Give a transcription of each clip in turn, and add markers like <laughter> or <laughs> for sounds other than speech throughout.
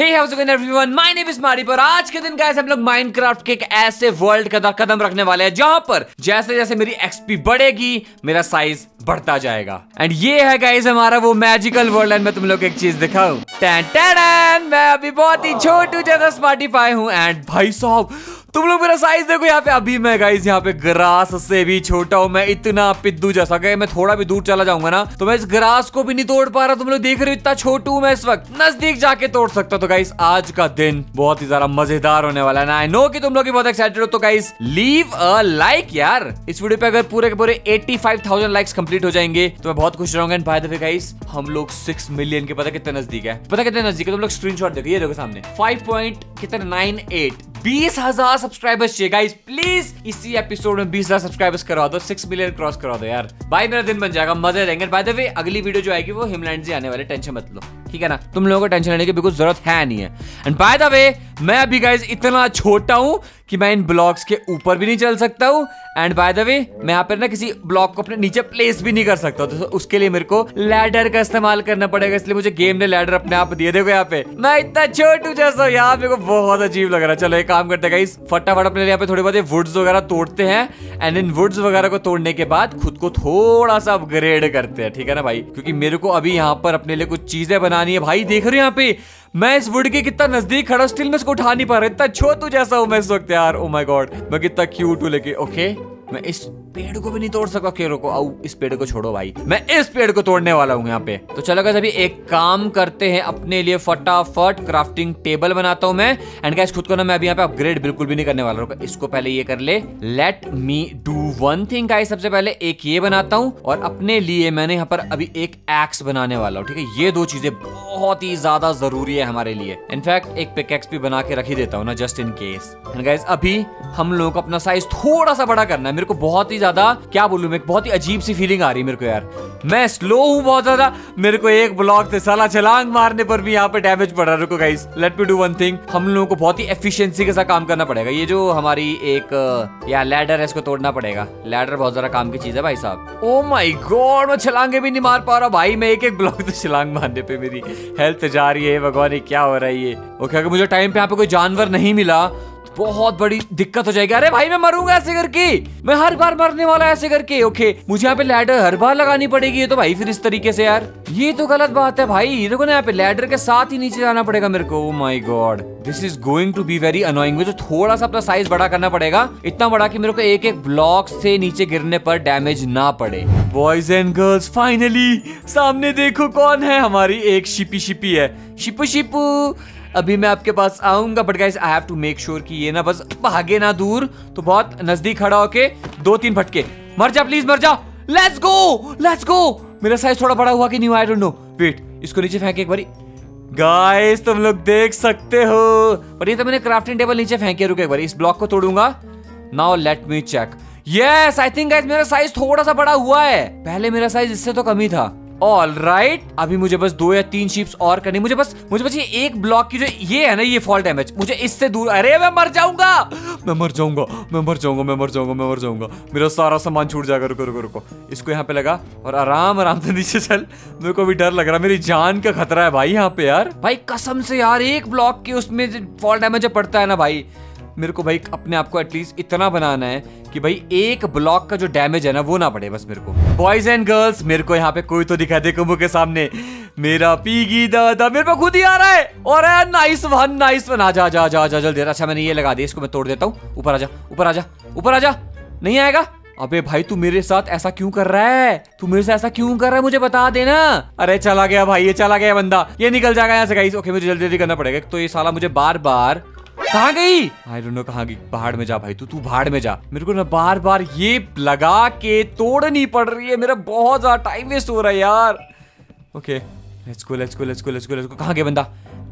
आज के दिन हम लोग माइनक्राफ्ट के एक ऐसे वर्ल्ड का कदम रखने वाले हैं, जहाँ पर जैसे जैसे मेरी एक्सपी बढ़ेगी, मेरा साइज़ बढ़ता जाएगा। एंड ये है गाइस हमारा वो मैजिकल वर्ल्ड एंड मैं तुम लोग एक चीज़ दिखाऊँ। टैन टैन मैं अभी बहुत ही छोटू जगह स्मार्टिफाई हूँ एंड भाई साहब तुम लोग मेरा साइज़ देखो यहाँ पे। अभी मैं गाइस यहाँ पे ग्रास से भी छोटा हूँ मैं इतना पिद्दू जैसा गए मैं थोड़ा भी दूर चला जाऊँगा ना तो मैं इस ग्रास को भी नहीं तोड़ पा रहा। तुम लोग देख रहे हो इतना छोटू मैं इस वक्त। नज़दीक जाके तोड़ सकता तो गाइस आज का दिन बहुत ही ज़्यादा मज़ेदार होने वाला है ना। आई नो कि तुम लोग बहुत एक्साइटेड हो तो गाइस लीव अ लाइक यार। इस वीडियो पे अगर पूरे के पूरे 85,000 लाइक्स कंप्लीट हो जाएँगे तो मैं बहुत खुश रहूँगा। And by the way guys हम लोग 6 मिलियन के पता कितने नज़दीक है? पता कितने नज़दीक है? तुम लोग स्क्रीनशॉट देखो ये देखो सामने। 5 पॉइंट कितने? 98 बीस हज़ार सब्सक्राइबर्स चाहिए। गाइस प्लीज़ इसी एपिसोड में बीस हज़ार सब्सक्राइबर्स करवा दो सिक्स मिलियन क्रॉस करवा दो यार। भाई मेरा दिन बन जाएगा, मज़े रहेंगे बाय द वे अगली वीडियो जो आएगी वो हिमलैंड से आने वाले टेंशन मत लो। ठीक है ना? तुम लोगों को टेंशन लेने की बिल्कुल ज़रूरत है नहीं है। एंड बाय द वे मैं अभी गाइज़ इतना छोटा हूँ कि मैं इन ब्लॉक्स के ऊपर भी नहीं चल सकता हूँ। एंड बाय द वे मैं यहाँ पर ना किसी ब्लॉक को अपने नीचे प्लेस भी नहीं कर सकता तो उसके लिए मेरे को लैडर का इस्तेमाल करना पड़ेगा, इसलिए मुझे गेम ने लैडर अपने आप दिए। देखो यहाँ पे, मैं इतना छोटू जैसा यहाँ मेरे को बहुत अजीब लग रहा है। चलो एक काम करते गाइस फटाफट अपने यहाँ पे थोड़े बहुत वुड्स वगैरह तोड़ते हैं। एंड इन वुड्स वगैरह को तोड़ने के बाद खुद को थोड़ा सा अपग्रेड करते हैं। ठीक है ना भाई? क्योंकि मेरे को अभी यहाँ पर अपने लिए कुछ चीज़ें बनानी है। भाई देख रहे हो यहाँ पे मैं इस वुड के कितना नज़दीक खड़ा स्टिल में इसको उठा नहीं पा रहा। इतना छोटू जैसा हूँ मैं इस वक्त, यार। ओ माय गॉड मैं कितना क्यूट हूँ लेके। ओके मैं इस पेड़ को भी नहीं तोड़ सका, केरो को। आओ, इस पेड़ को छोड़ो भाई। मैं इस पेड़ को तोड़ने वाला हूँ यहाँ पे। तो चलो अभी एक काम करते हैं अपने लिए फटाफट क्राफ्टिंग टेबल बनाता हूँ मैं। एंड गैस खुद को ना मैं अभी यहाँ पे अपग्रेड बिल्कुल भी नहीं करने वाला। हूँ इसको पहले ये कर ले। Let me do one thing guys सबसे पहले एक ये बनाता हूँ। और अपने लिए मैंने यहाँ पर अभी एक एक्स बनाने वाला हूँ, ठीक है? ये दो चीज़ें बहुत ही ज़्यादा ज़रूरी है हमारे लिए। इनफैक्ट एक पिकेक्स भी बना के रख ही देता हूँ ना just in case and guys अभी हम लोगों अपना साइज़ थोड़ा सा बड़ा करना है। मेरे को बहुत ही ज़्यादा, क्या बोलू मैं बहुत ही अजीब सी फीलिंग आ रही है मेरे को यार। मैं स्लो हूँ बहुत ज़्यादा, मेरे को एक ब्लॉक से साला छलांग मारने पर भी यहाँ पे डैमेज पड़ रहा रुको guys let me do one thing हम लोगों को बहुत ही एफिशिएंसी के साथ काम करना पड़ेगा। ये जो हमारी एक, या लैडर है, इसको तोड़ना पड़ेगा। लैडर बहुत ज़्यादा काम की चीज़ है भाई साहब। ओ माई गॉड मैं छलांगे भी नहीं मार पा रहा भाई, मैं एक एक ब्लॉक से छलांग मारने पे मेरी हेल्थ जा रही है, भगवान क्या हो रहा है ये। ओके अगर मुझे टाइम पे यहाँ पे कोई जानवर नहीं मिला बहुत बड़ी दिक्कत हो जाएगी। अरे भाई, मैं मरूँगा ऐसे करके। मैं हर बार मरने वाला ऐसे करके ओके मुझे यहाँ पे लैडर हर बार लगानी पड़ेगी। ये तो भाई फिर इस तरीके से यार। ये तो गलत बात है भाई। ये देखो ना, यहाँ पे लैडर के साथ ही नीचे जाना पड़ेगा मेरे को। My God this is going to be very annoying मुझे थोड़ा सा अपना साइज़ बड़ा करना पड़ेगा। इतना बड़ा कि मेरे को एक एक ब्लॉक से नीचे गिरने पर डैमेज ना पड़े। बॉयज़ एंड गर्ल्स फाइनली सामने देखो कौन है? हमारी एक शिपी शिपी है। शिपू शिपू अभी मैं आपके पास आऊँगा but guys I have to make sure कि ये ना बस भागे ना दूर तो बहुत नज़दीक खड़ा होके दो तीन फटके। मर जा प्लीज़ मर जा। लेट्स गो लेट्स गो मेरा साइज़ थोड़ा बड़ा हुआ कि नहीं आई डोंट नो वेट इसको नीचे फेंक एक बारी। गाइस तुम लोग देख सकते हो। पर ये तो मैंने क्राफ्टिंग टेबल नीचे फेंके रुके एक बार, इस ब्लॉक को तोड़ूँगा। Now let me check yes I think guys मेरा साइज़ थोड़ा सा बड़ा हुआ है। पहले मेरा साइज़ इससे तो कम ही था। All right right. अभी मुझे बस दो या तीन शीप्स और करनी मुझे बस मुझे बस ये एक ब्लॉक की जो ये है ना, ये फॉल डैमेज मुझे इससे दूर अरे मैं मर जाऊँगा! मैं मर जाऊँगा, मैं मर जाऊँगा, मैं मर जाऊँगा, मैं मर जाऊँगा। मेरा सारा सामान छूट जाएगा। रुको रुको रुको। इसको यहाँ पे लगा और आराम आराम से नीचे चल। मेरे को भी डर लग रहा है। मेरी जान का खतरा है भाई यहाँ पे यार। भाई, कसम से यार, एक ब्लॉक के उसमें फॉल डैमेज पड़ता है ना भाई। मेरे को भाई अपने आप को एटलीस्ट इतना बनाना है कि भाई एक ब्लॉक का जो डैमेज है ना, वो ना पड़े बस मेरे को। बॉयज़ एंड गर्ल्स मेरे को यहाँ पे कोई तो दिखा दे कुंभू के सामने। मेरा पीगी दादा मेरे पे खुद ही आ रहा है। और यार नाइस वन नाइस वन आजा जा जा जा जल्दी। अच्छा मैंने ये लगा दिया, इसको मैं तोड़ देता हूँ। ऊपर आजा ऊपर आजा ऊपर आजा नहीं आएगा? अबे भाई, तू मेरे साथ ऐसा क्यों कर रहा है? तू मेरे साथ ऐसा क्यों कर रहा है? मुझे बता देना। अरे चला गया भाई, ये चला गया बंदा। ये निकल जाएगा यहाँ से गाइस ओके मुझे जल्दी जल्दी करना पड़ेगा। तो ये साला मुझे बार बार कहाँ गई? आई डोंट नो कहाँ गई। पहाड़ में जा भाई तू तू पहाड़ में जा। मेरे को ना बार बार ये लगा के तोड़नी पड़ रही है। मेरा बहुत ज़्यादा टाइम वेस्ट हो रहा है यार। Okay let's go let's go let's go let's go let's go कहाँ गया बंदा?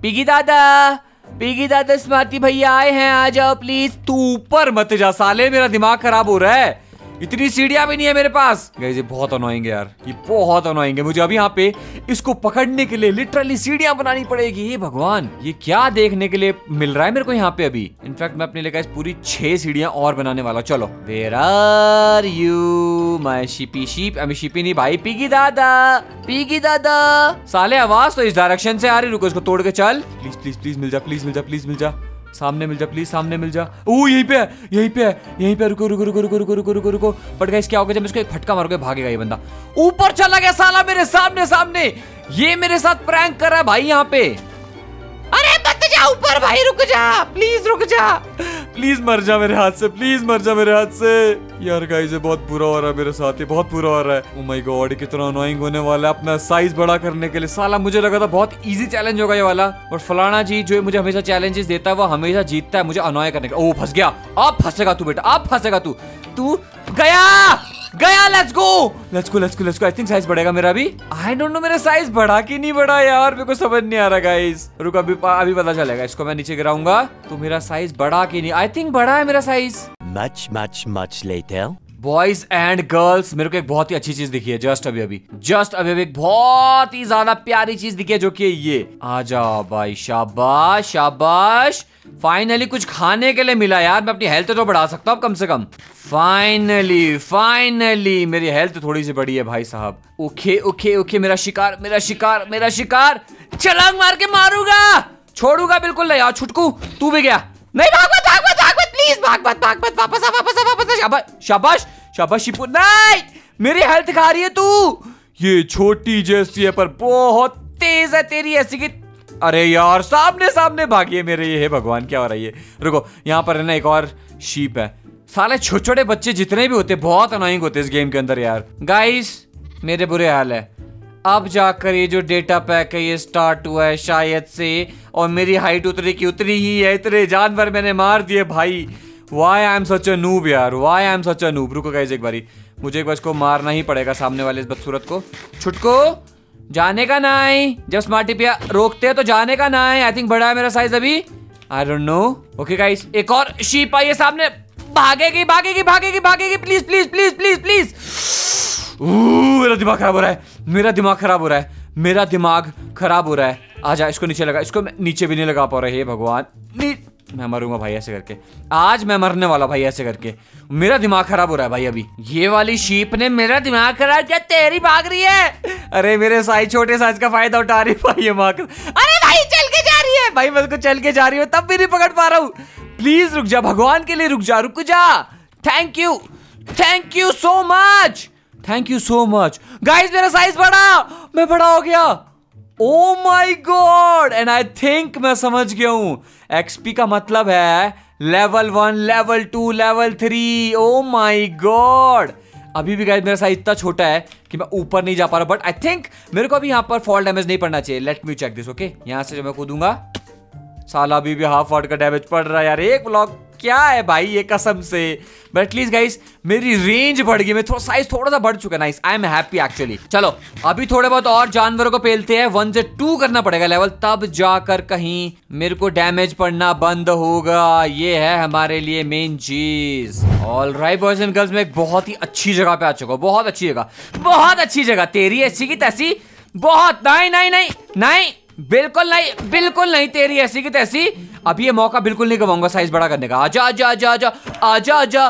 पिगी दादा पिगी दादा स्मार्टी भैया आए हैं। आ जाओ प्लीज़ तू ऊपर मत जा, साले। मेरा दिमाग खराब हो रहा है। इतनी सीढ़ियाँ भी नहीं है मेरे पास। गाइस ये बहुत अनोइंग है यार। ये बहुत अनोइंग है। मुझे अभी यहाँ पे इसको पकड़ने के लिए लिटरली सीढ़ियाँ बनानी पड़ेगी। ये भगवान, ये क्या देखने के लिए मिल रहा है मेरे को यहाँ पे अभी? इनफैक्ट मैं अपने लिए पूरी छह सीढ़ियाँ और बनाने वाला चलो। Where are you my shippy sheep अभी शिपी नहीं, भाई। पीगी दादा पीगी दादा। साले, आवाज़ तो इस डायरेक्शन से आ रही रुको, इसको तोड़ के चल। प्लीज़ प्लीज़ प्लीज़ मिल जा प्लीज़ मिल जा प्लीज़ मिल जा। सामने मिल जा प्लीज़ सामने मिल जा। ओ यहीं पे है, यहीं पे है, यहीं पे रुको रुको रुको रुको रुको रुको रुको रुको। बट गाइस क्या होगा जब इसको एक फटका मारोगे, भागेगा ये बंदा। ऊपर चला गया साला मेरे सामने सामने। ये मेरे साथ प्रैंक कर रहा है भाई यहाँ पे। अरे मत जा ऊपर भाई, रुक जा प्लीज़ रुक जा। प्लीज़ मर जा मेरे हाथ से प्लीज़ मर जा मेरे हाथ से। यार गाइस ये बहुत बुरा हो रहा है मेरे साथ, ये बहुत बुरा हो रहा है। ओ माय गॉड कितना अनोइंग होने वाला है। अपना साइज़ बड़ा करने के लिए। साला, मुझे लगा था बहुत इजी चैलेंज होगा ये वाला। और फलाना जी जो मुझे हमेशा चैलेंजेस देता है, वो हमेशा जीतता है, मुझे अनोय करने का ओ फंस गया। अब फंसेगा तू बेटा, अब फंसेगा तू। तू गया! गया let's go let's go let's go let's go I think size बढ़ेगा मेरा भी आई डोंट नो मेरा साइज़ बढ़ा कि नहीं बढ़ा यार? मेरे को समझ नहीं आ रहा गाइस रुक, अभी अभी पता चलेगा। इसको मैं नीचे गिराऊँगा। तो मेरा साइज़ बढ़ा कि नहीं? आई थिंक बढ़ा है मेरा size much much much later boys and girls मेरे को एक बहुत ही अच्छी चीज़ दिखी है जस्ट अभी अभी। जस्ट अभी अभी एक बहुत ही ज़्यादा प्यारी चीज़ दिखी है, जो कि ये। आ जाओ भाई, शाबाश शाबाश। फाइनली कुछ खाने के लिए मिला यार, मैं अपनी हेल्थ तो बढ़ा सकता हूँ कम से कम। फाइनली फाइनली मेरी हेल्थ थोड़ी सी बड़ी है भाई साहब। ओके ओके ओके मेरा शिकार मेरा शिकार मेरा शिकार। छलांग मार के मारूँगा। छोड़ूँगा बिल्कुल नहीं यार छुटकू, तू भी गया। नहीं भाग भाग प्लीज़ भाग मत भाग मत वापस आ वापस आ वापस आ। शाबाश शाबाश शाबाश शिपू। नहीं, मेरी हेल्थ खा रही है तू। ये छोटी जैसी है, पर बहुत तेज है तेरी ऐसी की अरे यार, सामने सामने भागिए मेरे, ये है भगवान, क्या हो रहा है रुको, यहाँ पर है ना एक और शीप है। साले छोटे छोटे बच्चे जितने भी होते, बहुत अनोइंग होते इस गेम के अंदर यार। गाइस मेरे बुरे हाल है। अब जाकर ये जो डेटा पैक है, ये स्टार्ट हुआ है शायद से, और मेरी हाइट उतरी की उतरी ही है, इतने जानवर मैंने मार दिए भाई। Why I am such a noob यार? Why I am such a noob रुको गाइस एक बारी। मुझे एक बार इसको मारना ही पड़ेगा सामने वाले इस बदसूरत को। छुटको। जाने का ना है जब स्मार्ट पिया रोकते हैं तो जाने का ना है आई थिंक बड़ा है मेरा साइज़ अभी। I don't know okay guys एक और शीप आई है सामने। भागेगी भागेगी भागेगी भागेगी। Please please please please please मेरा दिमाग खराब हो रहा है। मेरा दिमाग खराब हो रहा है। मेरा दिमाग खराब हो रहा है। आ जा, इसको नीचे लगा। इसको नीचे भी नहीं लगा पा रहा। है भगवान। मैं मरूँगा भाई ऐसे करके। आज मैं मरने वाला भाई ऐसे करके। मेरा दिमाग खराब हो रहा है भाई अभी। ये वाली शीप ने मेरा दिमाग खराब क्या। तेरी भाग रही है। अरे, मेरे साइज़, छोटे साइज़ का फ़ायदा उठा रही भाई ये माँ अरे भाई, चल के जा रही है। भाई, मैं उसको चल के जा रही हूँ। तब भी नहीं पकड़ पा रहा हूँ। प्लीज़ रुक जा, भगवान के लिए रुक जा रुक जा। Thank you thank you so much thank you so much guys मेरा साइज़ बढ़ा मैं बड़ा हो गया। ओ my God and I think मैं समझ गया हूँ। एक्सपी का मतलब है level one level two level three oh my God अभी भी गाइस मेरा साइज़ इतना छोटा है कि मैं ऊपर नहीं जा पा रहा बट आई थिंक मेरे को अभी यहाँ पर फॉल डैमेज नहीं पड़ना चाहिए। Let me check this okay यहाँ से जब मैं कूदूँगा, साला अभी भी हाफ़ वाट का डैमेज पड़ रहा है यार। एक ब्लॉक क्या है भाई ये कसम से? बट एटलीस्ट गाइस मेरी रेंज बढ़ गई, मैं थोड़ा साइज़ थोड़ा सा बढ़ चुका nice I am happy actually चलो, अभी थोड़े बहुत और जानवरों को पेलते हैं. वन से टू करना पड़ेगा लेवल तब जाकर कहीं मेरे को डैमेज पड़ना बंद होगा. ये है हमारे लिए main cheese. All right boys and girls में एक बहुत ही अच्छी जगह पे आ चुका हूँ. बहुत अच्छी जगह. बहुत अच्छी जगह. तेरी ऐसी की तैसी. बहुत. नहीं नहीं नहीं. नहीं. बिल्कुल नहीं बिल्कुल नहीं तेरी ऐसी की तैसी। अभी ये मौका बिल्कुल नहीं गवाऊँगा साइज़ बड़ा करने का। आजा आजा आजा आजा आजा आजा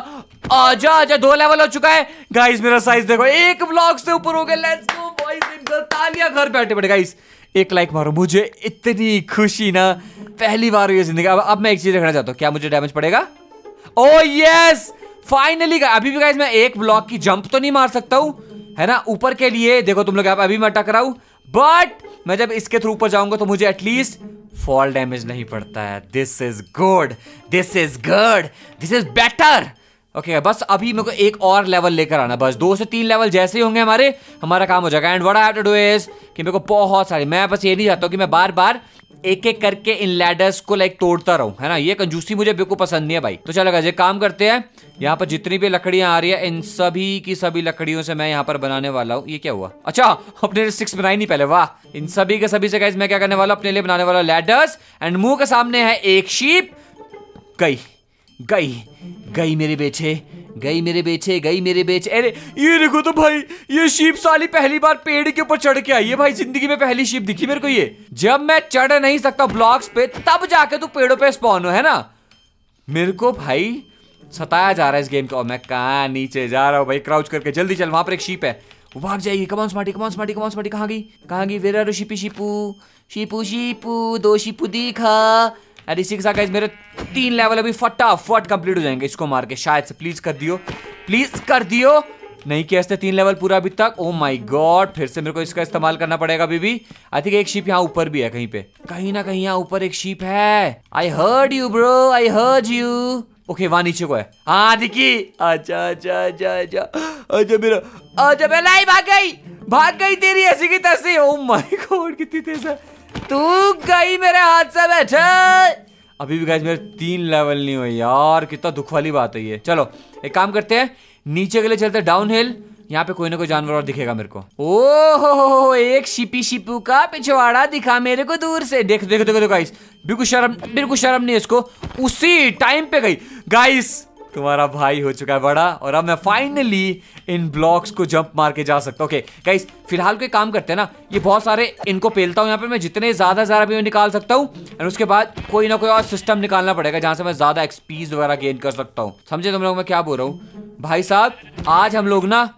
आजा आजा दो लेवल हो चुका है। गाइस मेरा साइज़ देखो एक ब्लॉक से ऊपर हो गया लेट्स गो बॉयज़ तालियाँ घर बैठे बैठे गाइस एक लाइक मारो मुझे इतनी खुशी ना पहली बार हुई ज़िंदगी। अब, अब मैं एक चीज़ देखना चाहता हूँ क्या मुझे डैमेज पड़ेगा? ओ यस फाइनली अभी भी गाइस मैं एक ब्लॉक की जंप तो नहीं मार सकता हूँ है ना? ऊपर के लिए देखो तुम लोग अभी मैं टकराऊ। बट मैं जब इसके थ्रू ऊपर जाऊँगा तो मुझे एटलीस्ट फॉल डैमेज नहीं पड़ता है। This is good this is good this is better okay okay, बस अभी मेरे को एक और लेवल लेकर आना। बस दो से तीन लेवल जैसे ही होंगे हमारे हमारा काम हो जाएगा। And what I have to do is कि मेरे को बहुत सारी मैं बस ये नहीं चाहता कि मैं बार बार एक एक करके इन लैडर्स को लाइक तोड़ता रहूँ, है ना? ये कंजूसी मुझे बिल्कुल पसंद नहीं है भाई। तो चलो ये काम करते हैं, यहाँ पर जितनी भी लकड़ियाँ आ रही है, इन सभी की सभी लकड़ियों से मैं यहाँ पर बनाने वाला हूँ। ये क्या हुआ? अच्छा अपने सिक्स बनाई नहीं पहले, वाह! इन सभी के सभी से कह मैं क्या करने वाला अपने लिए बनाने वाला लैडर्स एंड मुँह के सामने है एक शीप गई। गई गई मेरे बेचे गई मेरे बेचे गई मेरे बेचे अरे, ये देखो तो भाई, ये शीप साली पहली बार पेड़ के ऊपर चढ़ के आई है भाई, ज़िंदगी में पहली शीप दिखी मेरे को ये। जब मैं चढ़ नहीं सकता ब्लॉक्स पे, तब जाके तू पेड़ों पे स्पॉन हो, है ना? मेरे को भाई, सताया जा रहा है इस गेम को। मैं कहा नीचे जा रहा हूँ भाई क्राउच करके। जल्दी चल, वहाँ पर एक शीप है। वो भाग जाएगी। Come on Smarty come on Smarty come on Smarty कहाँ गई? कहाँ गई? वेर आर शिपी शिपू शिपू शिपू दो शिपू दिखा। अरे, इसी के साथ मेरे तीन लेवल अभी फटाफट कंप्लीट हो जाएँगे। इसको मार के शायद से प्लीज़ कर दियो। प्लीज़ कर दियो। नहीं किया इसने तीन लेवल पूरा अभी तक। ओ माय गॉड फिर से मेरे को इसका इस्तेमाल करना पड़ेगा अभी भी आई थिंक एक शीप यहाँ ऊपर भी है कहीं पे। कहीं ना कहीं यहाँ ऊपर एक शीप है। I heard you bro I heard you okay वहाँ नीचे को है। हाँ दिखी अच्छा अच्छा अच्छा अच्छा। अच्छा मेरा अच्छा मैं लाई भाग गई। भाग गई तेरी ऐसी की तैसी। ओ माय गॉड कितनी तेज है। तू गई मेरे हाथ से बैठे। अभी भी गाइज़ मेरे तीन लेवल नहीं हुए यार, कितना दुख वाली बात है ये। चलो, एक काम करते हैं, नीचे के लिए चलते हैं डाउन हिल यहाँ पे कोई ना कोई जानवर और दिखेगा मेरे को। ओ एक शिपी शिपू का पिछवाड़ा दिखा मेरे को दूर से। देख, देखो देखो देखो गाइस बिल्कुल शर्म बिल्कुल शर्म नहीं इसको। उसी टाइम पे गई। गाइस तुम्हारा भाई हो चुका है बड़ा और अब मैं फाइनली इन ब्लॉक्स को जंप मार के जा सकता हूँ। ओके गाइस फ़िलहाल कोई काम करते हैं ना ये बहुत सारे इनको पेलता हूँ यहाँ पे मैं जितने ज़्यादा ज़्यादा भी निकाल सकता हूँ और उसके बाद कोई ना कोई और सिस्टम निकालना पड़ेगा जहाँ से मैं ज़्यादा एक्सपीज वगैरह गेन कर सकता हूँ। समझे तुम लोग मैं क्या बोल रहा हूँ? भाई साहब आज हम लोग ना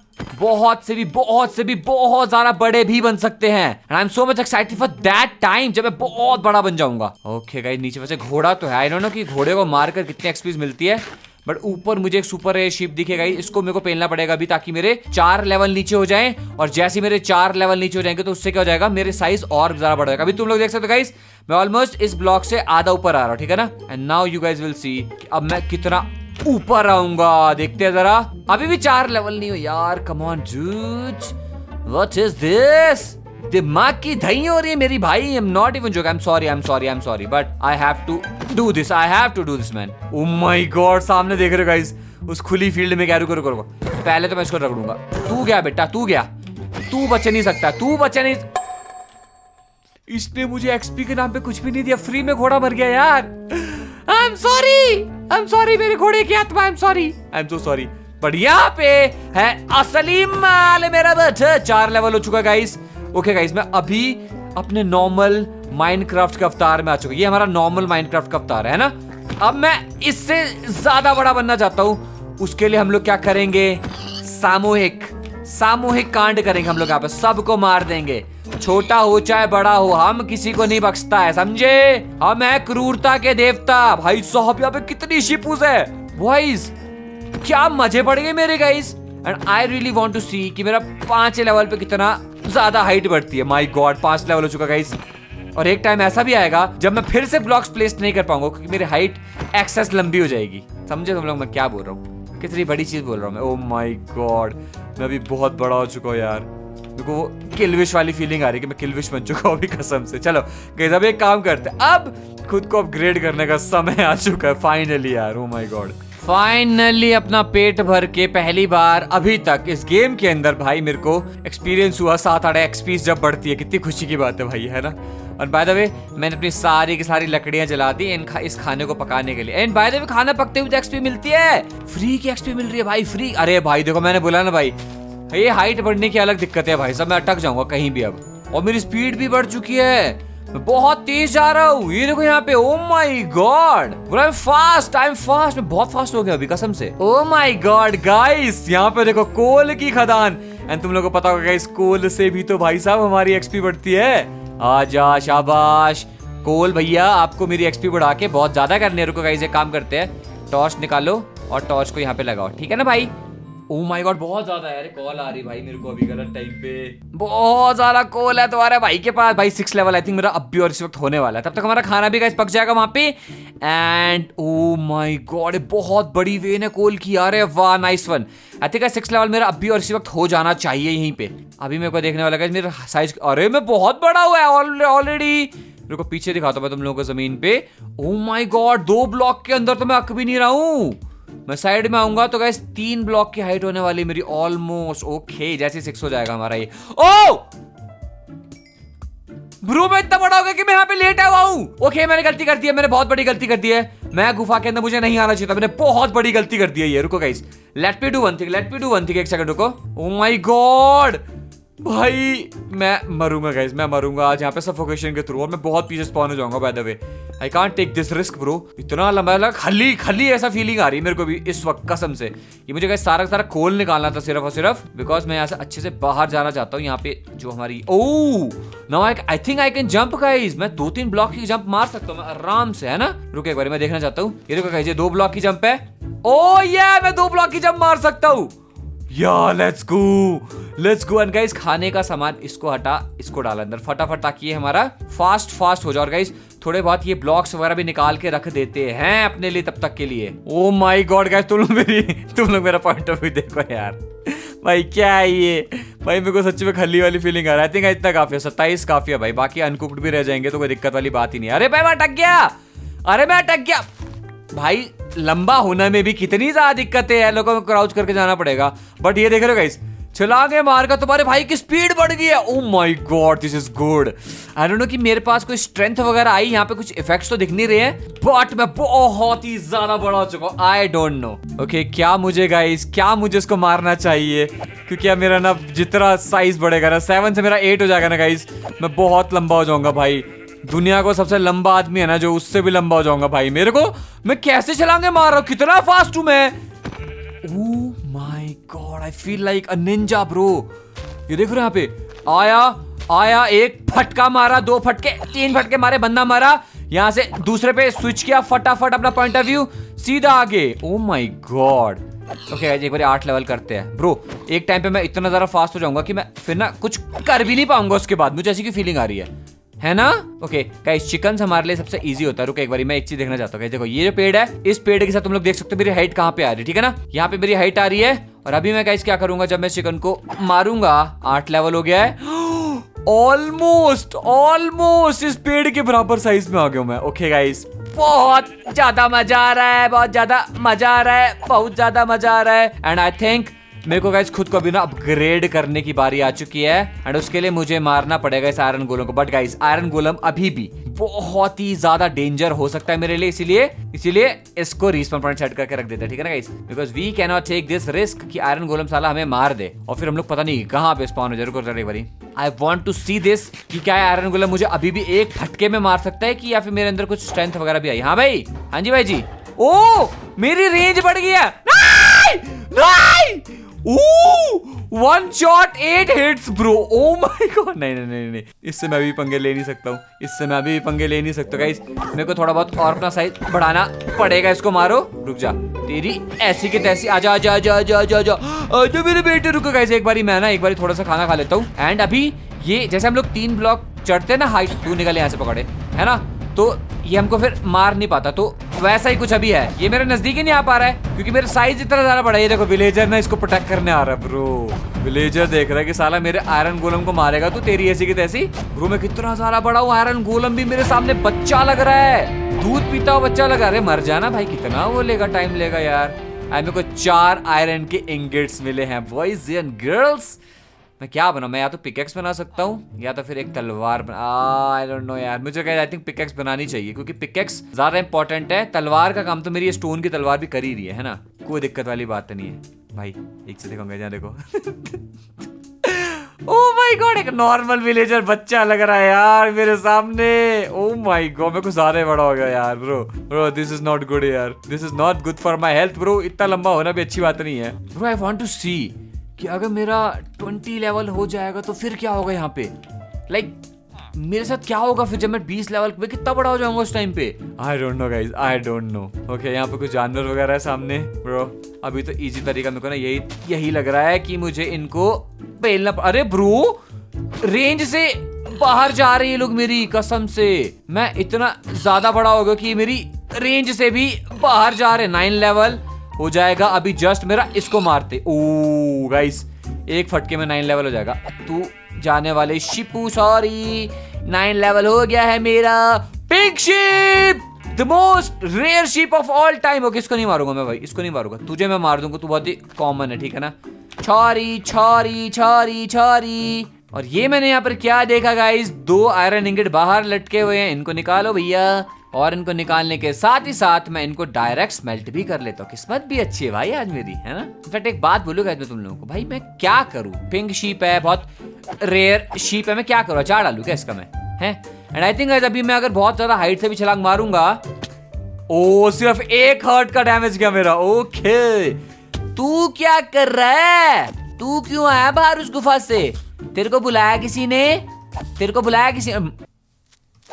बहुत से भी बहुत से भी बहुत ज़्यादा बड़े भी बन सकते हैं। And I am so much excited for that time जब मैं बहुत बड़ा बन जाऊँगा। ओके okay, गाइस नीचे वैसे घोड़ा तो है। आई डोंट नो कि घोड़े को मारकर कितनी एक्सपीरियंस मिलती है। बट ऊपर मुझे एक सुपर रेयर शिप दिखेगा इसको मेरे को पहनना पड़ेगा अभी ताकि मेरे चार लेवल नीचे हो जाएँ, और जैसे मेरे चार लेवल नीचे हो जाएँगे तो उससे क्या हो जाएगा, मेरे साइज़ और ज़्यादा बढ़ जाएगा। अभी तुम लोग देख सकते हो गाइस मैं ऑलमोस्ट इस ब्लॉक से आधा ऊपर आ रहा हूँ, ठीक है ना? And now you guys will see अब मैं कितना ऊपर आऊँगा। देखते हैं जरा। अभी भी चार लेवल नहीं हो यार come on dude what is this दिमाग की दही हो रही है मेरी भाई। I am not even joke I am sorry I am sorry I am sorry but I have to do this I have to do this man oh my God सामने देख रहे हो गाइस उस खुली फ़ील्ड में क्या रुको रुको रुको पहले तो मैं इसको रगड़ूँगा। तू गया बेटा? तू गया तू बच नहीं सकता। तू बच नहीं इसने मुझे एक्सपी के नाम पे कुछ भी नहीं दिया। फ्री में घोड़ा मर गया यार। I am sorry I am sorry मेरे घोड़े की आत्मा I am sorry I am so sorry but यहाँ पे है असली माल मेरा बच्चा। चार लेवल हो चुका गाइस ओके गाइस मैं अभी अपने नॉर्मल माइनक्राफ्ट के अवतार में आ चुका ये हमारा नॉर्मल माइनक्राफ्ट का अवतार है ना? अब मैं इससे ज़्यादा बड़ा बनना चाहता हूँ। उसके लिए हम लोग क्या करेंगे? सामूहिक सामूहिक कांड करेंगे हम लोग यहाँ पे। सबको मार देंगे। छोटा हो चाहे बड़ा हो, हम किसी को नहीं बख्शता है, समझे? हम है क्रूरता के देवता। भाई साहब, यहाँ पे कितनी शिपूस है। क्या मज़े पड़ गए मेरे guys and I really want to see कि मेरा पाँच लेवल पे कितना ज़्यादा हाइट बढ़ती है। माय गॉड पाँच लेवल हो चुका गाइस और एक टाइम ऐसा भी आएगा, जब मैं फिर से ब्लॉक्स प्लेस नहीं कर पाऊँगा, क्योंकि मेरी हाइट एक्सेस लंबी हो जाएगी। समझे तुम लोग मैं क्या बोल रहा हूँ? कितनी बड़ी चीज़ बोल रहा हूँ मैं। ओ माय गॉड मैं अभी बहुत बड़ा हो चुका हूँ यार। को वो किलविश वाली फीलिंग आ रही है कि मैं किलविश बन चुका हूँ अभी कसम से। चलो गाइस अब एक काम करते अब खुद को अपग्रेड करने का समय आ चुका है फाइनली यार। ओ माई गॉड फाइनली अपना पेट भर के पहली बार अभी तक इस गेम के अंदर भाई मेरे को एक्सपीरियंस हुआ सात आठ एक्सपीस जब बढ़ती है कितनी खुशी की बात है भाई है ना? और बाय द वे मैंने अपनी सारी की सारी लकड़ियाँ जला दी इन खा, इस खाने को पकाने के लिए। एंड बाय द वे खाना पकते हुए एक्सपी मिलती है फ्री की एक्सपी मिल रही है भाई फ्री अरे भाई देखो मैंने बोला ना भाई ये हाइट बढ़ने की अलग दिक्कत है भाई सब मैं अटक जाऊँगा कहीं भी अब। और मेरी स्पीड भी बढ़ चुकी है। मैं बहुत तेज जा रहा हूँ। ये देखो यहाँ पे ओ my god I fast I am fast मैं बहुत फास्ट हो गया अभी, कसम से। ओ माय गॉड गाइस यहाँ पे देखो, कोल की खदान। एंड तुम लोगों को पता होगा गाइस कोल से भी तो भाई साहब हमारी एक्सपी बढ़ती है। आजा, शाबाश! कोल भैया, आपको मेरी एक्सपी बढ़ा के बहुत ज़्यादा करने रुको गाइस एक काम करते हैं। टॉर्च निकालो और टॉर्च को यहाँ पे लगाओ। ठीक है ना भाई? ओ माय गॉड बहुत ज़्यादा है। कॉल आ रही भाई मेरे को अभी गलत टाइम पे। बहुत ज़्यादा कॉल है तुम्हारे भाई के पास। भाई सिक्स लेवल आई थिंक मेरा अब भी और इस वक्त होने वाला है। तब तक हमारा खाना भी पक जाएगा वहाँ पे। एंड ओ माय गॉड बहुत बड़ी वेन है कोल की यार। वाह nice one I think six level मेरा अभी और इसी वक्त हो जाना चाहिए यहीं पे। अभी मेरे को देखने वाला मेरा साइज़ अरे मैं बहुत बड़ा हुआ है ऑलरेडी मेरे को पीछे दिखाता हूँ तुम लोगों को ज़मीन पे। ओ माय गॉड दो ब्लॉक के अंदर तो मैं अक भी नहीं रहा हूँ। मैं साइड में आऊँगा तो गैस तीन ब्लॉक की हाइट होने वाली मेरी ऑलमोस्ट ओके जैसे सिक्स हो जाएगा हमारा ये। ओ! ब्रो मैं इतना बड़ा हो गया कि मैं यहाँ पे लेट आया हूँ। ओके मैंने गलती कर दी है, मैंने बहुत बड़ी गलती कर दी है। मैं गुफा के अंदर मुझे नहीं आना चाहिए था, मैंने बहुत बड़ी गलती कर दी है ये। रुको guys let me do one thing let me do one thing एक सेकंड रुको। ओ माय गॉड भाई, मैं मरूँगा गाइस मैं मरूँगा आज यहाँ पे सफोकेशन के थ्रू और मैं बहुत पीछे स्पॉन हो जाऊँगा by the way I can't take this risk bro इतना लंबा लगा, खाली खाली ऐसा फीलिंग आ रही है मेरे को भी इस वक्त कसम से। ये मुझे गाइस सारा सारा खोल निकालना था सिर्फ़ और सिर्फ़ बिकॉज़ मैं यहाँ से अच्छे से बाहर जाना चाहता हूँ, यहाँ पे जो हमारी ओ now I think I can jump guys मैं दो तीन ब्लॉक की जंप मार सकता हूँ, मैं आराम से, है ना? रुके एक बार, मैं देखना चाहता हूँ। ये देखो गाइस दो ब्लॉक की जंप है। ओ ये मैं दो ब्लॉक की जंप मार सकता हूँ। या let's go let's go and guys खाने का सामान इसको हटा, इसको डाल अंदर। फटाफट ताकि ये हमारा फास्ट फास्ट हो जाए। और गाइस थोड़े बहुत ये ब्लॉक्स वगैरह भी निकाल के रख देते हैं अपने लिए तब तक के लिए। ओ माय गॉड गाइस तुम लोग मेरी तुम लोग मेरा पॉइंट ऑफ़ व्यू देखो यार। भाई, क्या है ये? भाई, मेरे को सच्ची में खली वाली फीलिंग आ रहा है। आई इतना काफ़ी है, सत्ताईस काफ़ी है भाई। बाकी अनकुक्ड भी रह जाएँगे तो कोई दिक्कत वाली बात ही नहीं अरे, भाई, मैं अटक गया! अरे, मैं अटक गया! भाई, लंबा होने में भी कितनी ज़्यादा दिक्कतें हैं। लोगों को क्राउच करके जाना पड़ेगा। बट ये देख रहे हो गाइस छलांगे मार का तुम्हारे भाई की स्पीड बढ़ गई है। ओ my god this is good I don't know कि मेरे पास कोई स्ट्रेंथ वगैरह आई, यहाँ पे कुछ इफेक्ट्स तो दिख नहीं रहे हैं बट मैं बहुत ही ज़्यादा बड़ा हो चुका हूँ। आई डोंट नो ओके क्या मुझे गाइस क्या मुझे इसको मारना चाहिए? क्योंकि अब मेरा ना जितना साइज़ बढ़ेगा ना सेवन से मेरा एट हो जाएगा ना गाइस मैं बहुत लंबा हो जाऊँगा भाई। दुनिया को सबसे लंबा आदमी है ना, जो उससे भी लंबा हो जाऊँगा भाई। मेरे को, मैं कैसे चलांगे मार रहा हूँ? कितना फास्ट हूँ मैं? My god I feel like a ninja bro ये देखो यहाँ पे। आया आया, एक फटका मारा, दो फटके, तीन फटके मारे, बंदा मारा। यहाँ से दूसरे पे स्विच किया, फटाफट अपना पॉइंट ऑफ़ व्यू सीधा आगे। ओ माय गॉड ओके एक बार आठ लेवल करते हैं। ब्रो एक टाइम पे मैं इतना ज़्यादा फास्ट हो जाऊँगा कि मैं फिर ना कुछ कर भी नहीं पाऊँगा उसके बाद। मुझे ऐसी की फीलिंग आ रही है? है ना? ओके गाइस चिकन हमारे लिए सबसे इजी होता है। रुको, एक बार मैं एक चीज़ देखना चाहता हूँ। देखो, ये जो पेड़ है, इस पेड़ के साथ तुम लोग देख सकते हो, मेरी हाइट कहाँ पे आ रही है, ठीक है ना? यहाँ पे मेरी हाइट आ रही है, और अभी मैं गाइस क्या करूँगा, जब मैं चिकन को मारूँगा, आठ लेवल हो गया है। <gasps> ऑलमोस्ट ऑलमोस्ट इस पेड़ के बराबर साइज़ में आ गया मैं। ओके गाइस बहुत ज़्यादा मज़ा आ रहा है, बहुत ज़्यादा मज़ा आ रहा है, बहुत ज़्यादा मज़ा आ रहा है। एंड आई थिंक मेरे को गाइस खुद को अभी ना अपग्रेड करने की बारी आ चुकी है एंड उसके लिए मुझे मारना पड़ेगा इस आयरन गोलम को। बट गाइस आयरन गोलम अभी भी बहुत ही ज़्यादा डेंजर हो सकता है मेरे लिए, इसीलिए इसीलिए इसको रिस्पॉन पॉइंट सेट करके रख देते हैं, ठीक है ना guys because we can not take this risk कि आयरन गोलम साला हमें मार दे, और फिर हम लोग पता नहीं कहाँ पे स्पॉन हो जाए रुको एक बारी। I want to see this कि क्या आयरन गोलम मुझे अभी भी एक फटके में मार सकता है कि या फिर मेरे अंदर कुछ स्ट्रेंथ वगैरह भी आई? हाँ भाई। हाँ जी भाई जी। ओ, मेरी रेंज बढ़ है। नहीं! नहीं! One shot eight hits bro oh my god नहीं नहीं नहीं नहीं. इससे मैं भी पंगे ले नहीं सकता हूँ. इससे मैं भी पंगे ले नहीं सकता गाइस मेरे को थोड़ा बहुत और अपना साइज़ बढ़ाना पड़ेगा इसको, मारो. रुक जा. तेरी ऐसी के तैसी. आजा आजा आजा आजा आजा आजा. आजा मेरे बेटे, रुको गाइस एक बारी मैं ना, एक बारी थोड़ा सा खाना खा लेता हूँ. एंड अभी ये, जैसे हम लोग तीन ब्लॉक चढ़ते ना हाइट तू निकल यहाँ से पकड़े. है ना? तो ये हमको फिर मार नहीं पाता। तो वैसा ही कुछ अभी है। ये मेरे नज़दीक ही नहीं आ पा रहा है, क्योंकि मेरा साइज़ इतना ज़्यादा बड़ा है। देखो विलेजर ना इसको प्रोटेक्ट करने आ रहा है ब्रो विलेजर देख रहा है कि साला मेरे आयरन गोलम को मारेगा तो तेरी ऐसी की तैसी। ब्रो मैं कितना सारा बड़ा हूँ। आयरन गोलम भी मेरे सामने बच्चा लग रहा है। दूध पीता हुआ बच्चा लगा रहे मर जाना भाई, कितना वो लेगा टाइम लेगा यार। आई मेरे को चार आयरन के इंगेट्स मिले हैं बॉयज़ एंड गर्ल्स मैं क्या बना मैं या तो पिकेक्स बना सकता हूँ, या तो फिर एक तलवार आई डोंट नो यार। मुझे आई थिंक पिकेक्स बनानी चाहिए, क्योंकि पिकेक्स ज़्यादा इंपॉर्टेंट है। तलवार का काम तो मेरी स्टोन की तलवार भी कर ही रही है ना? कोई दिक्कत वाली बात तो नहीं है। भाई, एक से देखो जहाँ देखो। ओ माय गॉड एक नॉर्मल विलेजर बच्चा लग रहा है यार मेरे सामने। ओ माय गॉड मैं कुछ ज़्यादा बड़ा हो गया यार bro bro this is not good यार। This is not good for my health bro इतना लंबा होना भी अच्छी बात नहीं है। Bro I want to see कि अगर मेरा ट्वेंटी लेवल हो जाएगा तो फिर क्या होगा यहाँ पे? लाइक like, मेरे साथ क्या होगा फिर जब मैं बीस लेवल पे? कितना बड़ा हो जाऊँगा उस टाइम पे? I don't know guys I don't know okay यहाँ पे कुछ जानवर वगैरह है सामने ब्रो अभी तो इजी तरीका मेरे को ना यही यही लग रहा है कि मुझे इनको पेलना अरे ब्रो रेंज से बाहर जा रही है लोग मेरी कसम से। मैं इतना ज़्यादा बड़ा हो गया कि मेरी रेंज से भी बाहर जा रहे नाइन लेवल हो जाएगा। अभी जस्ट मेरा इसको मारते। ओ गाइस एक फटके में नाइन लेवल हो जाएगा। तू जाने वाले शिपू सॉरी नाइन लेवल हो गया है मेरा। Pink sheep the most rare sheep of all time okay इसको नहीं मारूँगा मैं भाई, इसको नहीं मारूँगा। तुझे मैं मार दूँगा, तू बहुत ही कॉमन है, ठीक है ना? छारी छारी छारी छारी और ये मैंने यहाँ पर क्या देखा गाइस दो आयरन इंगेट बाहर लटके हुए हैं, इनको निकालो भैया। और इनको निकालने के साथ ही साथ मैं इनको डायरेक्ट स्मेल्ट भी कर लेता हूँ। किस्मत भी अच्छी है भाई आज मेरी, है ना? इनफैक्ट एक बात बोलूँगा मैं तुम लोगों को? भाई मैं क्या करूँ? पिंक शीप है, बहुत रेयर शीप है, मैं क्या करूँ? अचार डालू क्या इसका मैं? है? एंड आई थिंक अभी मैं अगर बहुत ज़्यादा हाइट से भी छलांग मारूँगा, ओ, सिर्फ़ एक हर्ट का डैमेज गया मेरा। ओके तू क्या कर रहा है? तू क्यों आया बाहर उस गुफा से? तेरे को बुलाया किसी ने? तेरे को बुलाया किसी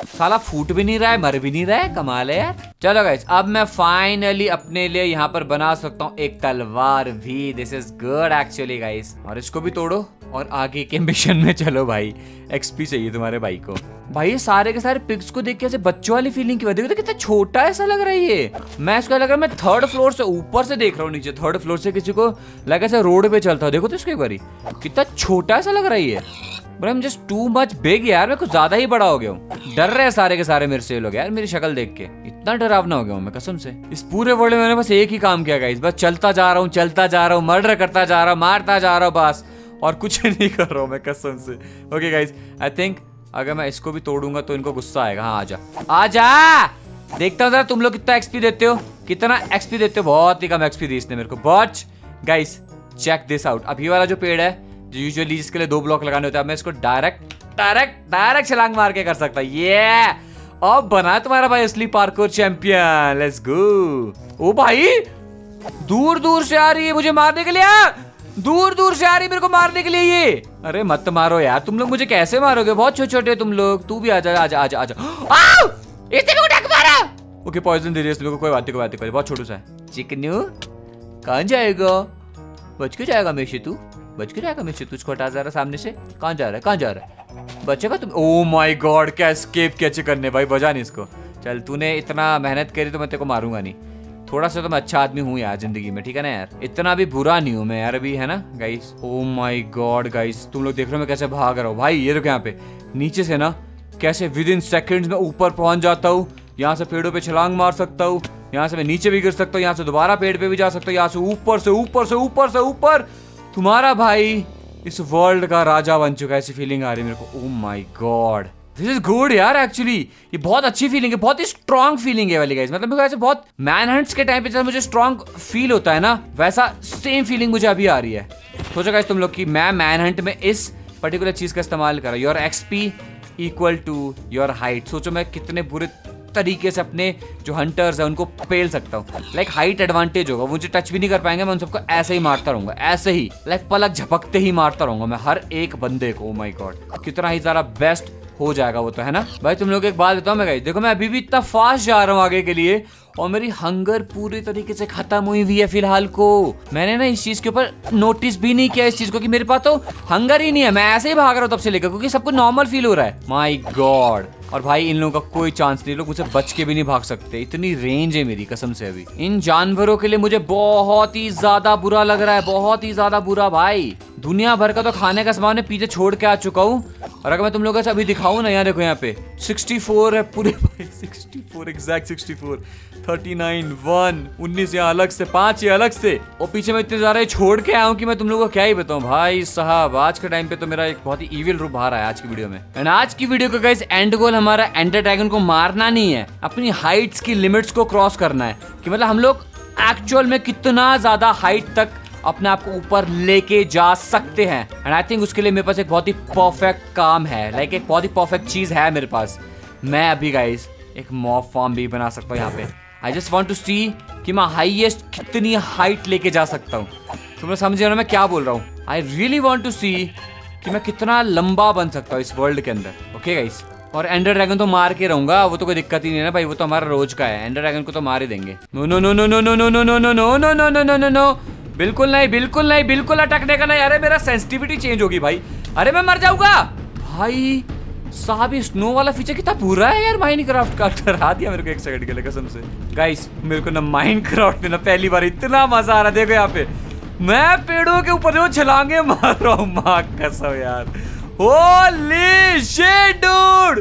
साला फूट भी नहीं रहा है, मर भी नहीं रहा है, कमाल है यार। चलो गाइस अब मैं फाइनली अपने लिए यहाँ पर बना सकता हूँ एक तलवार भी। This is good actually guys और इसको भी तोड़ो और आगे के मिशन में चलो भाई। एक्सपी चाहिए तुम्हारे भाई को। भाई ये सारे के सारे पिक्स को देख के ऐसे बच्चों वाली फीलिंग की वजह तो कितना छोटा ऐसा लग रहा है ये। मैं इसको लग रहा है मैं थर्ड फ्लोर से ऊपर से देख रहा हूँ नीचे। थर्ड फ्लोर से किसी को लगा रोड पे चलता हूँ। देखो तो इसको एक बारी। कितना छोटा ऐसा लग रहा है am just too much big यार। मैं कुछ ज़्यादा ही बड़ा हो गया हूँ। डर रहे सारे के सारे मेरे से लोग, यार। मेरी शक्ल देख के। इतना डरावना हो गया हूँ मैं, कसम से। इस पूरे वर्ल्ड में मैंने बस एक ही काम किया गाइस बस चलता जा रहा हूँ, चलता जा रहा हूँ मर्डर करता जा रहा हूँ, मारता जा रहा हूँ, बस। और कुछ <laughs> नहीं कर रहा हूँ मैं, कसम से। ओके गाइस आई थिंक अगर मैं इसको भी तोड़ूँगा तो इनको गुस्सा आएगा। हाँ आजा। आजा! देखता हूँ जरा, तुम लोग कितना एक्सपी देते हो। कितना एक्सपी देते हो? बहुत ही कम एक्सपी दी इसने मेरे को। बॉच गाइस चेक दिस आउट ये वाला जो पेड़ है जो यूजुअली जिसके लिए दो ब्लॉक लगाने होते हैं मैं इसको डायरेक्ट डायरेक्ट डायरेक्ट छलांग मार के कर सकता ये अब बना तुम्हारा भाई असली पार्कोर चैंपियन लेट्स गो ओ भाई! दूर दूर से आ रही है मुझे मारने के लिए दूर दूर से आ रही है मेरे को मारने के लिए ये। अरे मत मारो यार, तुम लोग मुझे कैसे मारोगे? बहुत छोटे छोटे तुम लोग। तू भी आजा आजा आजा आजा इसने मेरे को मारा! ओके पॉइजन दे दिया कोई बात नहीं, कोई बात नहीं बहुत छोटू सा है। चिकनू, कहाँ जाएगा? बच के जाएगा मेरे तू? बच के जाएगा मिर्ची तुझको हटा जा रहा सामने से? कहाँ जा रहा है? कहाँ जा रहा है? बचेगा तुम? ओ माय गॉड क्या स्केप कैसे करने? भाई बजा नहीं इसको। चल, तूने इतना मेहनत करी तो मैं तेरे को मारूँगा नहीं। थोड़ा सा तो मैं अच्छा आदमी हूँ यार ज़िंदगी में, ठीक है ना यार? इतना भी बुरा नहीं हूँ मैं यार अभी, है ना? Guys oh my god guys तुम लोग देख रहे हो मैं कैसे भाग रहा हूँ? भाई, ये देखो यहाँ पे। नीचे से ना, कैसे विद इन सेकेंड में ऊपर पहुँच जाता हूँ। यहाँ से पेड़ों पे छलांग मार सकता हूँ। यहाँ से मैं नीचे भी गिर सकता हूँ। यहाँ से दोबारा पेड़ पे भी जा सकता हूँ। यहाँ से ऊपर से ऊपर से ऊपर से, ऊपर! तुम्हारा भाई इस वर्ल्ड का राजा बन चुका है, ऐसी फीलिंग आ रही है मेरे को। ओ my god this is good यार एक्चुअली ये बहुत अच्छी फीलिंग है, बहुत ही स्ट्रॉन्ग फीलिंग है वाली गाइस मतलब मेरे को बहुत मैन हंट्स के टाइम पे जब मुझे स्ट्रॉन्ग फील होता है ना, वैसा सेम फीलिंग मुझे अभी आ रही है। सोचो गाइस तुम लोग कि मैं मैन हंट में इस पर्टिकुलर चीज़ का इस्तेमाल कर रहा हूँ। Your XP equal to your height सोचो मैं कितने बुरे तरीके से अपने जो हंटर्स है, उनको पेल सकता हूँ। लाइक हाइट एडवांटेज होगा। मुझे टच भी नहीं कर पाएँगे, मैं उन सबको ऐसे ही मारता रहूँगा। ऐसे ही लाइक पलक झपकते ही मारता रहूँगा मैं हर एक बंदे को। माई oh गॉड कितना ही ज़्यादा बेस्ट हो जाएगा वो तो है ना? भाई, तुम लोग एक बात बताओ मैं गई देखो, मैं अभी भी इतना फास्ट जा रहा हूँ आगे के लिए और मेरी हंगर पूरी तरीके से खत्म हुई हुई है फ़िलहाल को। मैंने ना इस चीज़ के ऊपर नोटिस भी नहीं किया इस चीज़ को कि मेरे पास तो हंगर ही नहीं है। मैं ऐसे ही भाग रहा हूँ तब से लेकर, क्योंकि सबको नॉर्मल फील हो रहा है। माई गॉड और भाई, इन लोगों का कोई चांस नहीं लोग मुझसे बच के भी नहीं भाग सकते। इतनी रेंज है मेरी कसम से अभी। इन जानवरों के लिए मुझे बहुत ही ज़्यादा बुरा लग रहा है, बहुत ही ज़्यादा बुरा भाई। दुनिया भर का तो खाने का सामान पीछे छोड़ के आ चुका हूँ। और अगर मैं तुम लोगों से अभी दिखाऊँ ना यहाँ, देखो यहाँ पे। 64 है पूरे भाई 64 एग्जैक्ट 64 39 वन उन्नीस यहाँ अलग से, पाँच ये अलग से। और पीछे मैं इतने ज़्यादा छोड़ के हूँ कि मैं तुम लोगों को क्या ही बताऊँ। भाई साहब, आज के टाइम पे तो मेरा एक बहुत ही इविल रूप बाहर आया आज की वीडियो में। एंड आज की वीडियो का गाइस एंड गोल हमारा एंटर ड्रैगन को मारना नहीं है। अपनी हाइट्स की लिमिट्स को क्रॉस करना है। कि मतलब हम लोग एक्चुअल में कितना ज़्यादा हाइट तक अपने आप को ऊपर लेके जा सकते हैं एंड आई थिंक उसके लिए मेरे पास एक बहुत ही परफेक्ट काम है लाइक एक बहुत ही परफेक्ट चीज़ है मेरे पास मैं अभी गाइस एक मॉब फॉर्म भी बना सकता हूँ यहाँ पे I just want to see कि मैं हाइएस्ट कितनी हाइट लेके जा सकता हूँ तुम समझ रहे हो मैं क्या बोल रहा हूँ I really want to see कि मैं कितना लंबा बन सकता हूँ इस वर्ल्ड के अंदर ओके गाइस और एंडर ड्रैगन तो मार के रहूँगा वो तो कोई दिक्कत ही नहीं है ना भाई वो तो हमारा रोज का है एंडर ड्रैगन को तो मार ही देंगे no no no no no no no no no no no no no no no no no बिल्कुल नहीं बिल्कुल नहीं, बिल्कुल अटकने का नहीं। अरे, मेरा सेंसिटिविटी चेंज होगी भाई। अरे, मैं मर जाऊँगा। भाई, साहब, ये स्नो वाला फीचर कितना बुरा है यार माइनक्राफ्ट का। <laughs> डरा दिया मेरे को एक सेकंड के लिए कसम से। गाइस मेरे को ना माइनक्राफ्ट में ना पहली बार इतना मज़ा आ रहा देखो यहाँ पे। मैं पेड़ों के ऊपर जो छलांगे मार रहा हूँ। माँ, कसम यार। Holy shit dude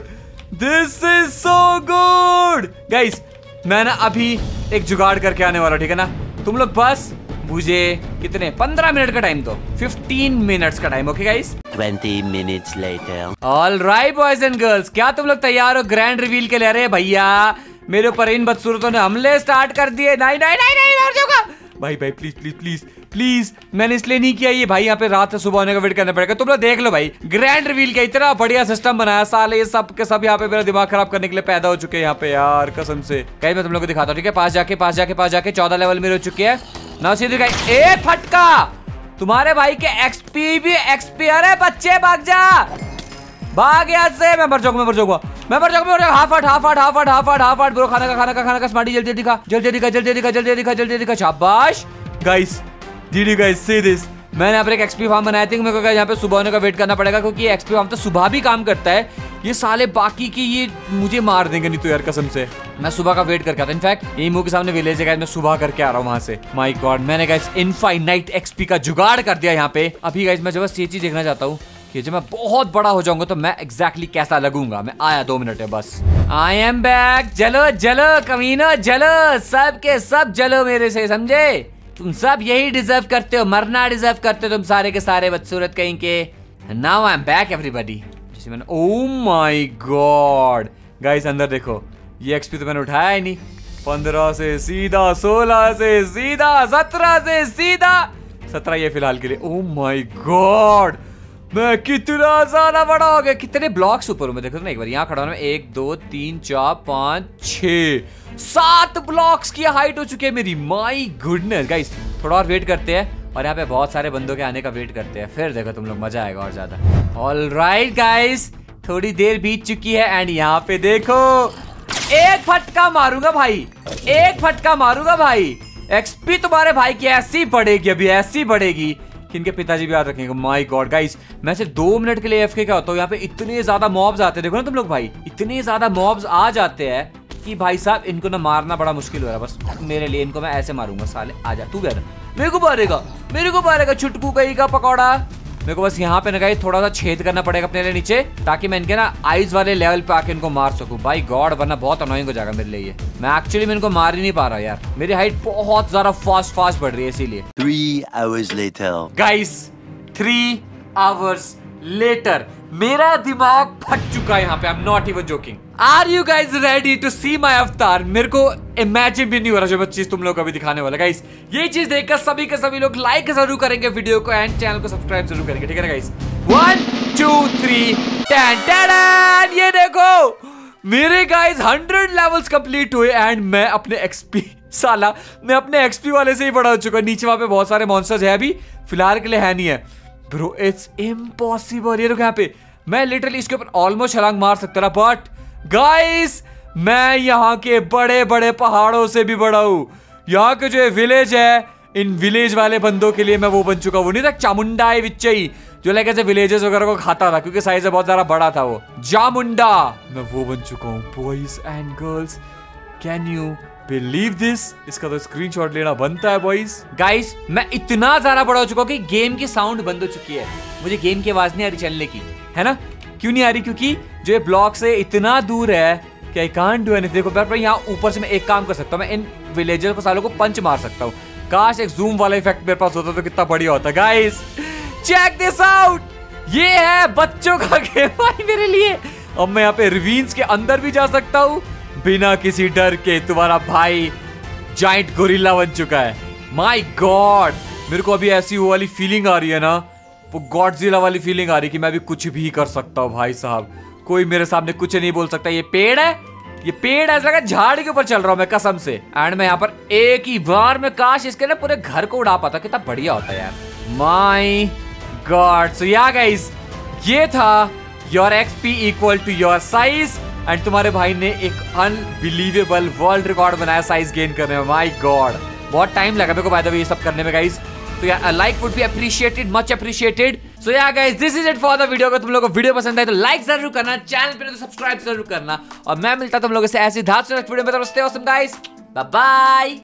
this is so good guys मैं ना अभी एक जुगाड़ करके आने वाला ठीक है ना? तुम लोग बस मुझे कितने? पंद्रह मिनट का टाइम दो। फिफ्टीन मिनट्स का time okay guys 20 minutes later. All right boys and girls क्या तुम लोग तैयार हो ग्रैंड रिवील के लिए? अरे भैया मेरे ऊपर इन बदसूरतों ने हमले स्टार्ट कर दिए। नहीं नहीं नहीं नहीं भाई भाई प्लीज़ प्लीज़ प्लीज़ प्लीज़ मैंने इसलिए नहीं किया, ये भाई यहाँ पे रात से सुबह होने का वेट करना पड़ेगा। तुम लोग देख लो भाई ग्रैंड रिवील का इतना बढ़िया सिस्टम बनाया, साले ये सब के सब यहाँ पे मेरा दिमाग खराब करने के लिए पैदा हो चुके हैं यहाँ पे, यार, कसम से। कहीं मैं तुम लोग को दिखाता हूँ, ठीक है? पास जाके पास जाके पास जाके, चौदह लेवल मेरे हो चुके हैं। ना सीधे ए, फटका! तुम्हारे भाई के एक्सपी भी एक्सपी अरे बच्चे, भाग जा! भाग यहाँ से, मैं मर जाऊँगा, मैं मर जाऊँगा। मैं मर जाऊँगा हाफ़ आठ हाफ़ आठ हाफ़ आठ हाफ़ आठ हाफ़ आठ ब्रो, खाना का खाना का खाना का स्मार्टी, जल्दी दिखा जल्दी दिखा जल्दी दिखा जल्दी दिखा जल्दी दिखा शाबाश! गाइस जीडी गाइस सी दिस मैंने यहाँ पर एक एक्सपी फार्म बनाया थी मेरे को यहाँ पे सुबह होने का वेट करना पड़ेगा, क्योंकि एक्सपी फार्म तो सुबह भी काम करता है। ये साले बाकी की ये मुझे मार देंगे, नहीं तो यार कसम से। मैं सुबह का वेट करके आता इनफैक्ट मुँह के सामने विलेज है मैं सुबह करके आ रहा हूँ वहाँ से। माय गॉड मैंने गाइस इनफाइनाइट एक्सपी का जुगाड़ कर दिया यहाँ पे। अभी गाइस मैं जब ये चीज़ देखना चाहता हूँ कि जब मैं बहुत बड़ा हो जाऊँगा तो मैं एग्जैक्टली exactly कैसा लगूँगा। मैं आया दो मिनट है, बस। आई एम बैक जलो जलो, कमीनो, जलो। सब के सब जलो मेरे से, समझे? तुम सब यही डिजर्व करते हो, मरना डिजर्व करते हो तुम सारे के सारे बदसूरत कहीं के। Now I am back everybody जैसे मैंने ओ माय गॉड गाइस अंदर देखो, ये एक्सपी तो मैंने उठाया ही नहीं। पंद्रह से सीधा, सोलह से सीधा, सत्रह से सीधा। सत्रह ये फ़िलहाल के लिए। ओ माई गॉड मैं कितना ज़्यादा बड़ा हो गया। कितने ब्लॉक्स ऊपर हूँ मैं? देखो ना, एक बार यहाँ खड़ा हूँ, एक, दो, तीन, चार, पाँच छ सात ब्लॉक्स की हाइट हो चुकी है मेरी। माई गुडनेस गाइस थोड़ा और वेट करते हैं और यहाँ पे बहुत सारे बंदों के आने का वेट करते हैं। फिर देखो तुम लोग, मज़ा आएगा और ज़्यादा। ऑल राइट गाइस थोड़ी देर बीत चुकी है एंड यहाँ पे देखो, एक फटका मारूँगा भाई, एक फटका मारूँगा भाई। एक्सपी तुम्हारे भाई की ऐसी बढ़ेगी, अभी ऐसी बढ़ेगी। इनके पिताजी भी याद रखेंगे। माय गॉड गाइस मैं सिर्फ़ दो मिनट के लिए एफ़ का होता हूँ। यहाँ पे इतने ज़्यादा मॉब्स आते हैं। देखो ना तुम लोग भाई, इतने ज़्यादा मॉब्स आ जाते हैं। कि भाई साहब इनको ना मारना बड़ा मुश्किल हो रहा है। बस मेरे लिए इनको मैं ऐसे मारूँगा साले आ जा तू क्या मेरे को मारेगा मेरे को मारेगा छुटकू कहीं का पकौड़ा। मेरे को बस यहाँ पे ना थोड़ा सा छेद करना पड़ेगा अपने लिए नीचे ताकि मैं इनके ना आइज़ वाले लेवल पे आके इनको मार सकूँ। भाई गॉड वरना बहुत अनोइंग हो जाएगा मेरे लिए ये। मैं एक्चुअली में इनको मार ही नहीं पा रहा यार। मेरी हाइट बहुत ज़्यादा फास्ट फास्ट बढ़ रही है इसीलिए। Three hours later guys three hours later मेरा दिमाग फट चुका है यहाँ पे I am not even joking are you guys ready to see my avatar मेरे को इमेजिन भी नहीं हो रहा जो मैं चीज़ तुम लोग को अभी दिखाने वाला। गाइस ये चीज़ देखकर सभी के सभी लोग लाइक ज़रूर करेंगे वीडियो को एंड चैनल को सब्सक्राइब ज़रूर करेंगे, ठीक है ना guys one two three ten ten ये देखो! मेरे गाइस हंड्रेड लेवल्स कंप्लीट हुए एंड मैं अपने एक्सपी साला, मैं अपने एक्सपी वाले से ही बड़ा हो चुका नीचे वहाँ पे बहुत सारे मॉन्स्टर्स है अभी। फ़िलहाल के लिए है नहीं है। ब्रो इट्स इम्पॉसिबल ये देखो यहाँ पे, मैं लिटरली इसके ऊपर ऑलमोस्ट छलांग मार सकता था बट गाइस मैं यहाँ के बड़े बड़े पहाड़ों से भी बड़ा हूँ। यहाँ के जो विलेज है, इन विलेज वाले बंदों के लिए मैं वो बन चुका वो नहीं था चामुंडा विच्चई, जो लाइक ऐसे विलेजेस वगैरह को खाता था, क्योंकि साइज़ बहुत ज़्यादा बड़ा था वो। जामुंडा! मैं वो बन चुका हूँ boys and girls can you believe this इसका तो स्क्रीनशॉट लेना बनता है बॉयज़ गाइस मैं इतना ज़्यादा बड़ा हो चुका हूँ कि गेम की साउंड बंद हो चुकी है। मुझे गेम की आवाज़ नहीं आ रही चलने की, है ना? क्यों नहीं आ रही? क्योंकि जो ये ब्लॉक से इतना दूर है कि आई कांट डू एनीथिंग देखो, पर यहाँ ऊपर से मैं एक काम कर सकता हूँ। मैं इन विलेजर को, सालों को पंच मार सकता हूँ। काश एक जूम वाला इफ़ेक्ट मेरे पास होता तो कितना बढ़िया होता। गाइस चेक दिस आउट ये है बच्चों का गेम भाई मेरे लिए। अब मैं यहाँ पे रिवीन्स के अंदर भी जा सकता हूँ। बिना किसी डर के तुम्हारा भाई जाइंट गोरिल्ला बन चुका है। माई गॉड मेरे को अभी ऐसी वो वाली फीलिंग आ रही है ना वो गॉडजिला वाली फीलिंग आ रही कि मैं भी कुछ भी कर सकता हूँ भाई साहब। कोई मेरे सामने कुछ नहीं बोल सकता। ये पेड़ है? ये पेड़ ऐसा लगा झाड़ के ऊपर चल रहा हूँ मैं कसम से। एंड मैं यहाँ पर एक ही बार में काश इसके ना पूरे घर को उड़ा पाता। कितना बढ़िया होता यार। माई गॉड सो या गाइस ये था your XP equal to your size and तुम्हारे भाई ने एक अनबिलीवेबल वर्ल्ड रिकॉर्ड बनाया साइज़ गेन करने में। माई गॉड बहुत टाइम लगा मेरे को बाय द वे ये सब करने में गाइस तो यार like would be appreciated much appreciated so yeah guys this is it for the video अगर तुम लोगों को वीडियो पसंद आए तो लाइक ज़रूर करना चैनल पे तो सब्सक्राइब ज़रूर करना। और मैं मिलता तुम लोगों से ऐसी धात वीडियो में तो गाइस बाय बाय